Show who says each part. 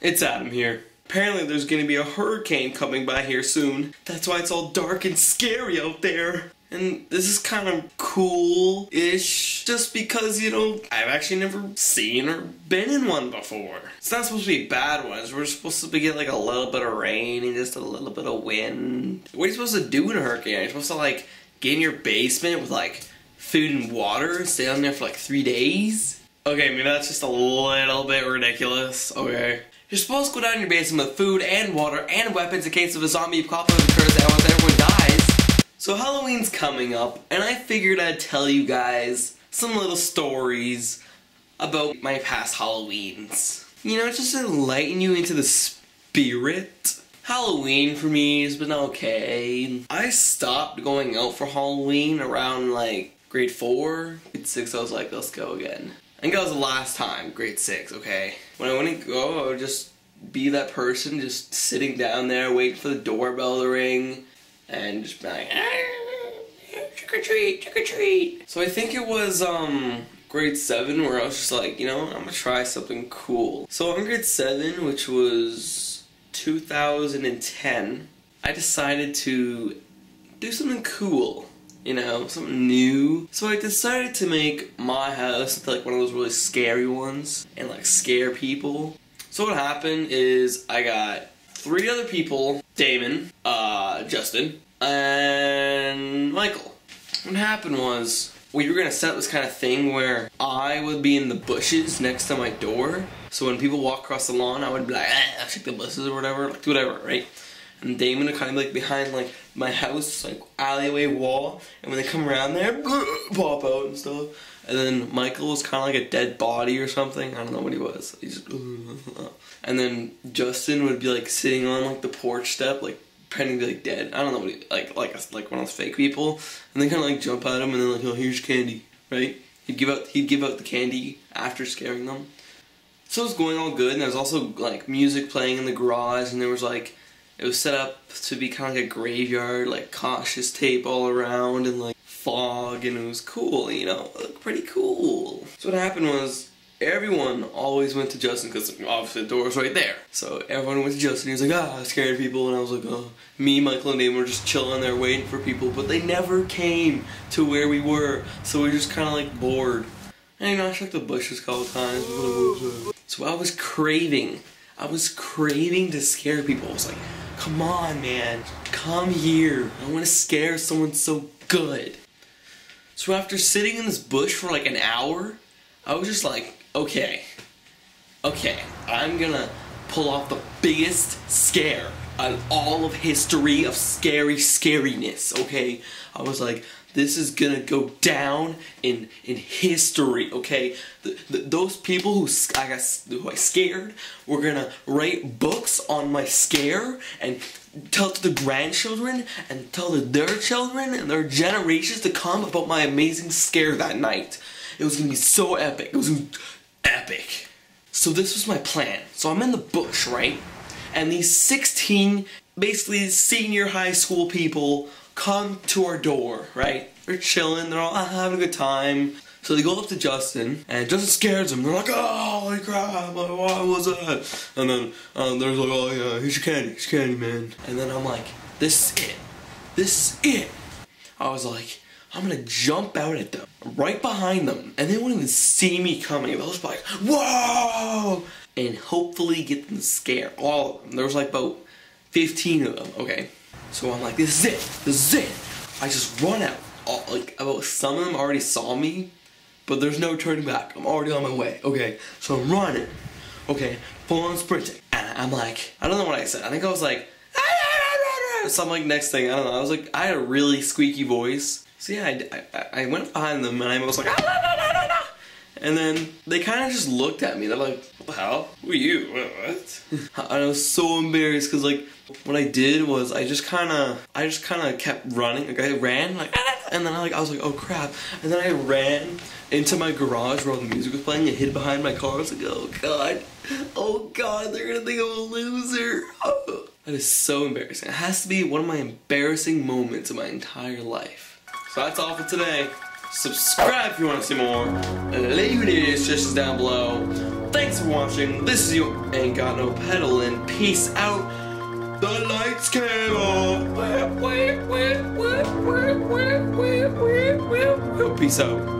Speaker 1: It's Adam here. Apparently there's gonna be a hurricane coming by here soon. That's why it's all dark and scary out there. And this is kind of cool-ish, just because, you know, I've actually never seen or been in one before. It's not supposed to be bad ones. We're supposed to get like a little bit of rain and just a little bit of wind. What are you supposed to do in a hurricane? You're supposed to like get in your basement with like food and water and stay down there for like three days? Okay, maybe that's just a little bit ridiculous. Okay. You're supposed to go down in your basement with food and water and weapons in case of a zombie apocalypse occurs and everyone dies. So Halloween's coming up, and I figured I'd tell you guys some little stories about my past Halloweens. You know, just to enlighten you into the spirit. Halloween for me has been okay. I stopped going out for Halloween around like grade 4. Grade 6 I was like, let's go again. I think that was the last time, grade 6, okay? When I wouldn't go, I would just be that person just sitting down there waiting for the doorbell to ring and just be like, ah, trick or treat, trick or treat. So I think it was um grade 7 where I was just like, you know, I'm gonna try something cool. So in grade 7, which was 2010, I decided to do something cool you know, something new. So I decided to make my house into like one of those really scary ones and like scare people. So what happened is I got three other people, Damon, uh, Justin, and Michael. What happened was we were gonna set up this kind of thing where I would be in the bushes next to my door. So when people walk across the lawn, I would be like, ah, check the bushes or whatever, like whatever, right? And Damon are kind of like behind like my house, like alleyway wall, and when they come around there, pop out and stuff. And then Michael was kind of like a dead body or something. I don't know what he was. And then Justin would be like sitting on like the porch step, like pretending to be like dead. I don't know what he like like like one of those fake people. And then kind of like jump at him and then like oh here's candy, right? He'd give out he'd give out the candy after scaring them. So it was going all good, and there was also like music playing in the garage, and there was like it was set up to be kind of like a graveyard, like cautious tape all around and like fog, and it was cool, you know, looked pretty cool. So what happened was everyone always went to Justin because obviously the door was right there. So everyone went to Justin. He was like, ah, scared people, and I was like, oh. Me, Michael, and Damon were just chilling there waiting for people, but they never came to where we were. So we were just kind of like bored. And you know, I checked the bushes a couple times. So I was craving. I was craving to scare people. I was like, Come on, man. Come here. I want to scare someone so good. So after sitting in this bush for like an hour, I was just like, okay, okay, I'm gonna pull off the biggest scare on all of history of scary scariness, okay? I was like, this is gonna go down in in history, okay? The, the, those people who I got who I scared were gonna write books on my scare and tell to the grandchildren and tell to their children and their generations to come about my amazing scare that night. It was gonna be so epic. It was epic. So this was my plan. So I'm in the bush, right? And these 16 basically senior high school people come to our door, right? They're chilling, they're all having a good time. So they go up to Justin, and Justin scares them. They're like, oh, holy crap, what was that? And then um, there's like, oh yeah, here's your candy, here's your candy, man. And then I'm like, this is it. This is it. I was like, I'm gonna jump out at them, right behind them, and they won't even see me coming. Just be like, whoa! And hopefully get them scared. All of them. There was like about 15 of them, okay? So I'm like, this is it, this is it. I just run out. All, like, about some of them already saw me, but there's no turning back. I'm already on my way, okay? So I'm running, okay, full on sprinting. And I'm like, I don't know what I said. I think I was like, some like next thing, I don't know. I was like, I had a really squeaky voice. So yeah, I, I, I went behind them and I was like, and then they kind of just looked at me. They're like, hell? Who are you? What? I was so embarrassed because like what I did was I just kind of I just kind of kept running. Like I ran like and then I like I was like oh crap and then I ran into my garage where all the music was playing and hid behind my car. I was like oh god, oh god, they're gonna think I'm a loser. That is so embarrassing. It has to be one of my embarrassing moments of my entire life. So that's all for today. Subscribe if you want to see more. Leave your suggestions down below. Thanks for watching. This is your Ain't Got No Pedal, and peace out. The lights came off. Peace out.